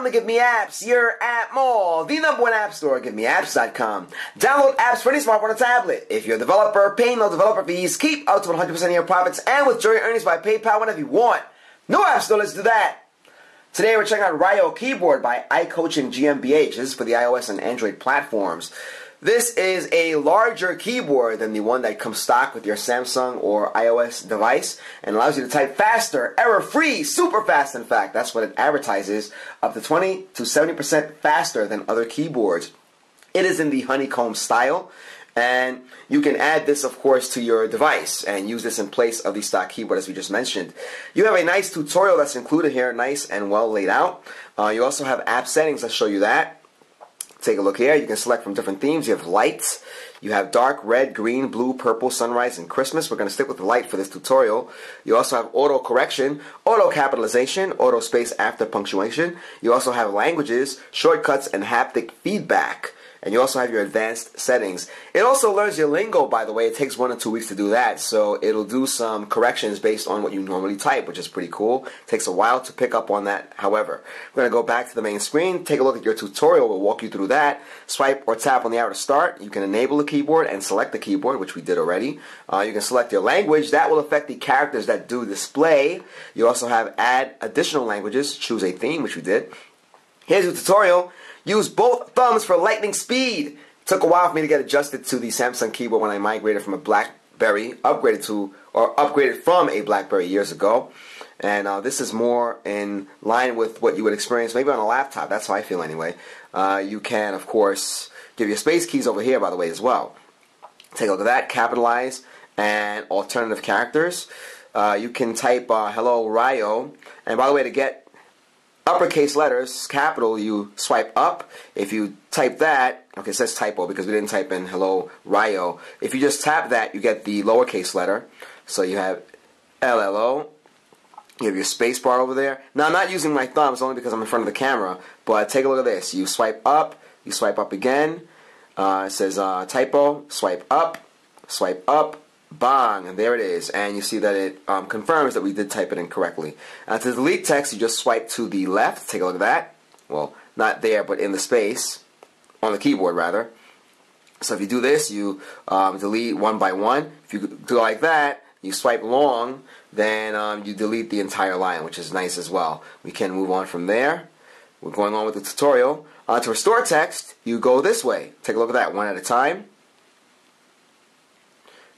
Welcome to Give Me Apps, your app mall, the number one app store, GiveMeApps.com. Download apps for any smartphone or tablet. If you're a developer, pay no developer fees, keep up to 100% of your profits, and withdraw your earnings by PayPal whenever you want. No app store, let's do that. Today we're checking out WRIO Keyboard by iCoaching GmbH. This is for the iOS and Android platforms. This is a larger keyboard than the one that comes stock with your Samsung or iOS device and allows you to type faster, error free, super fast in fact. That's what it advertises, up to 20 to 70% faster than other keyboards. It is in the honeycomb style. And you can add this, of course, to your device and use this in place of the stock keyboard as we just mentioned. You have a nice tutorial that's included here, nice and well laid out. Uh, you also have app settings that show you that. Take a look here. You can select from different themes. You have lights. You have dark red, green, blue, purple, sunrise, and Christmas. We're going to stick with the light for this tutorial. You also have auto correction, auto capitalization, auto space after punctuation. You also have languages, shortcuts, and haptic feedback and you also have your advanced settings. It also learns your lingo, by the way. It takes one or two weeks to do that, so it'll do some corrections based on what you normally type, which is pretty cool. It takes a while to pick up on that, however. We're going to go back to the main screen, take a look at your tutorial. We'll walk you through that. Swipe or tap on the arrow to start. You can enable the keyboard and select the keyboard, which we did already. Uh, you can select your language. That will affect the characters that do display. You also have add additional languages. Choose a theme, which we did. Here's your tutorial. Use both thumbs for lightning speed. Took a while for me to get adjusted to the Samsung keyboard when I migrated from a BlackBerry, upgraded to or upgraded from a BlackBerry years ago. And uh, this is more in line with what you would experience maybe on a laptop. That's how I feel anyway. Uh, you can, of course, give your space keys over here, by the way, as well. Take a look at that. Capitalize and alternative characters. Uh, you can type uh, hello WRIO. And by the way, to get uppercase letters, capital, you swipe up. If you type that, okay, it says typo because we didn't type in hello WRIO. If you just tap that, you get the lowercase letter. So you have LLO. You have your space bar over there. Now, I'm not using my thumbs only because I'm in front of the camera, but take a look at this. You swipe up, you swipe up again. Uh, it says uh, typo, swipe up, swipe up, bang, and there it is. And you see that it um, confirms that we did type it in correctly. Now to delete text, you just swipe to the left. Take a look at that. Well, not there, but in the space, on the keyboard rather. So if you do this, you um, delete one by one. If you do like that, you swipe long, then um, you delete the entire line, which is nice as well. We can move on from there. We're going on with the tutorial. Uh, to restore text, you go this way. Take a look at that, one at a time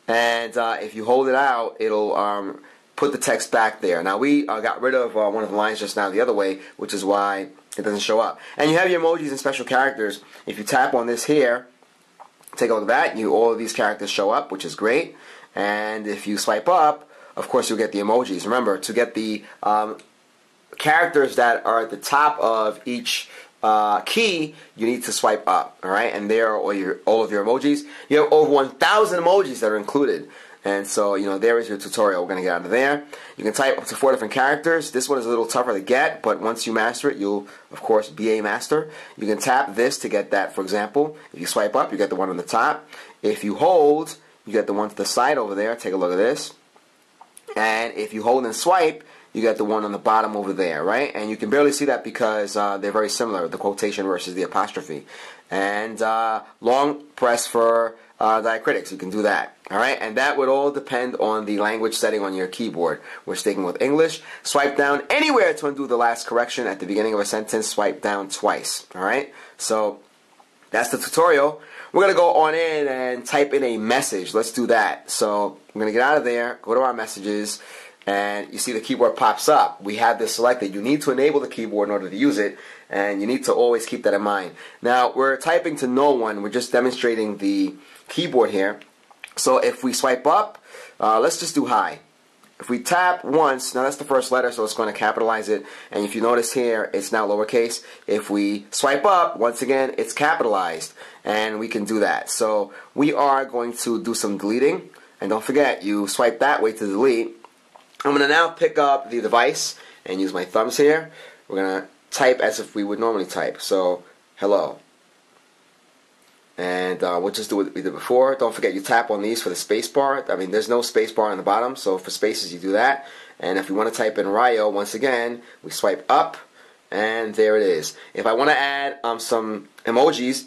and uh, if you hold it out, it'll um, put the text back there. Now we uh, got rid of uh, one of the lines just now the other way, which is why it doesn't show up. And you have your emojis and special characters. If you tap on this here, take a look at that. You all of these characters show up, which is great. And if you swipe up, of course you'll get the emojis. Remember to get the um, characters that are at the top of each uh, key, you need to swipe up. All right, and there are all your all of your emojis. You have over 1,000 emojis that are included. And so, you know, there is your tutorial. We're going to get out of there. You can type up to four different characters. This one is a little tougher to get, but once you master it, you'll, of course, be a master. You can tap this to get that, for example. If you swipe up, you get the one on the top. If you hold, you get the one to the side over there. Take a look at this. And if you hold and swipe, you got the one on the bottom over there, right? And you can barely see that because uh, they're very similar, the quotation versus the apostrophe. And uh, long press for uh, diacritics, you can do that, all right? And that would all depend on the language setting on your keyboard. We're sticking with English. Swipe down anywhere to undo the last correction at the beginning of a sentence. Swipe down twice, all right? So that's the tutorial. We're going to go on in and type in a message. Let's do that. So I'm going to get out of there, go to our messages, and you see the keyboard pops up. We have this selected. You need to enable the keyboard in order to use it, and you need to always keep that in mind. Now, we're typing to no one. We're just demonstrating the keyboard here. So if we swipe up, uh, let's just do hi. If we tap once, now that's the first letter, so it's going to capitalize it. And if you notice here, it's now lowercase. If we swipe up, once again, it's capitalized. And we can do that. So we are going to do some deleting. And don't forget, you swipe that way to delete. I'm going to now pick up the device and use my thumbs here. We're going to type as if we would normally type. So, hello. And uh, we'll just do what we did before. Don't forget you tap on these for the space bar. I mean, there's no space bar on the bottom, so for spaces you do that. And if we want to type in WRIO, once again, we swipe up and there it is. If I want to add um, some emojis,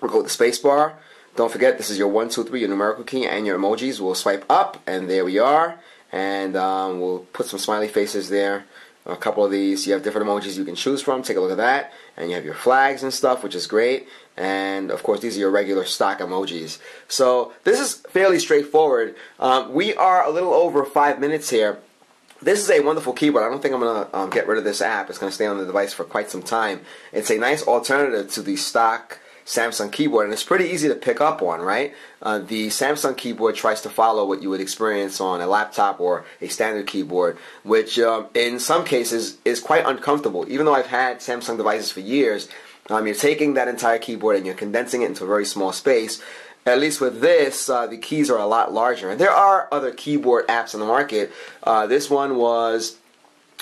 we'll go with the space bar. Don't forget, this is your one, two, three, your numerical key, and your emojis. We'll swipe up, and there we are. And um, we'll put some smiley faces there. A couple of these, you have different emojis you can choose from. Take a look at that. And you have your flags and stuff, which is great. And of course, these are your regular stock emojis. So this is fairly straightforward. Um, we are a little over five minutes here. This is a wonderful keyboard. I don't think I'm going to um, get rid of this app. It's going to stay on the device for quite some time. It's a nice alternative to the stock Samsung keyboard, and it's pretty easy to pick up on, right? Uh, the Samsung keyboard tries to follow what you would experience on a laptop or a standard keyboard, which um, in some cases is quite uncomfortable. Even though I've had Samsung devices for years, um, you're taking that entire keyboard and you're condensing it into a very small space. At least with this, uh, the keys are a lot larger. And there are other keyboard apps on the market. Uh, this one was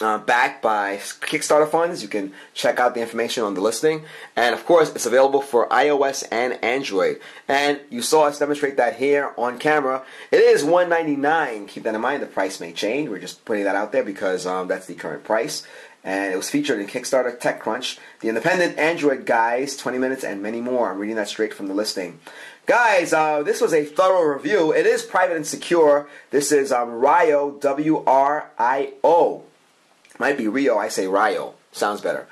uh, backed by Kickstarter funds. You can check out the information on the listing. And of course, it's available for iOS and Android. And you saw us demonstrate that here on camera. It is 199. Keep that in mind. The price may change. We're just putting that out there because um, that's the current price. And it was featured in Kickstarter TechCrunch, the independent Android guys, 20 minutes, and many more. I'm reading that straight from the listing. Guys, uh, this was a thorough review. It is private and secure. This is um, Rio, W R I O. Might be Rio, I say Rio. Sounds better.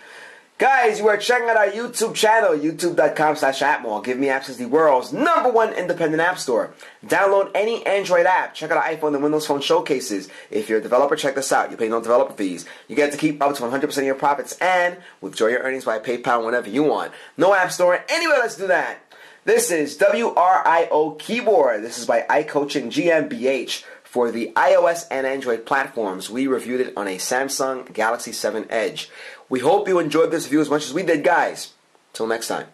Guys, you are checking out our YouTube channel, youtube.com slash appmall. Give me apps as the world's number one independent app store. Download any Android app. Check out our iPhone and Windows Phone showcases. If you're a developer, check this out. You pay no developer fees. You get to keep up to 100% of your profits and withdraw your earnings by PayPal whenever you want. No app store anywhere. Let's do that. This is WRIO Keyboard. This is by iCoaching GmbH for the iOS and Android platforms. We reviewed it on a Samsung Galaxy 7 Edge. We hope you enjoyed this review as much as we did, guys. Till next time.